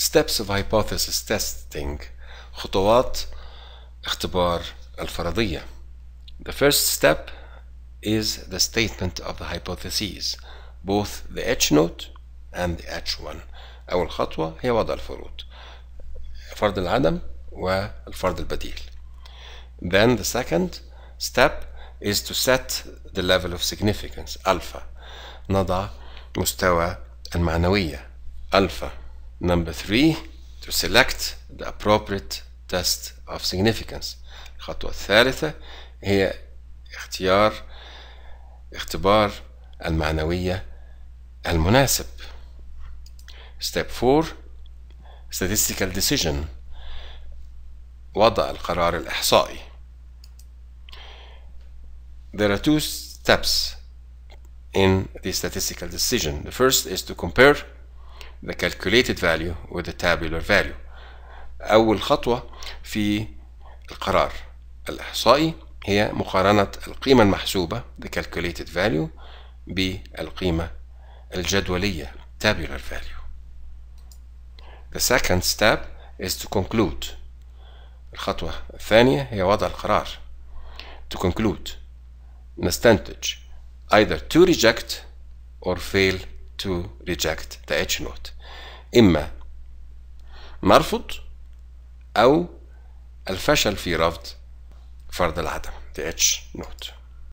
steps of hypothesis testing خطوات اختبار الفرضية. The first step is the statement of the hypotheses both the H naught and the H1 أول خطوة هي وضع الفروض فرض العدم والفرض البديل. Then the second step is to set the level of significance alpha نضع مستوى المعنوية alpha. number three to select the appropriate test of significance الخطوة الثالثة هي اختيار اختبار المعنوية المناسب step 4 statistical decision وضع القرار الإحصائي there are two steps in the statistical decision the first is to compare the calculated value with the tabular value أول خطوة في القرار الإحصائي هي مقارنة القيمة المحسوبة the calculated value بالقيمة الجدولية tabular value the second step is to conclude الخطوة الثانية هي وضع القرار to conclude نستنتج either to reject or fail to reject the H note. إما نرفض أو الفشل في رفض فرض العدم the H note.